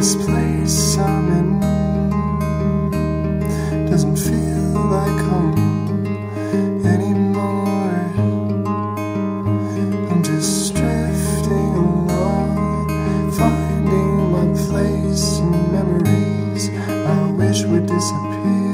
This place I'm in doesn't feel like home anymore. I'm just drifting along, finding my place in memories I wish would disappear.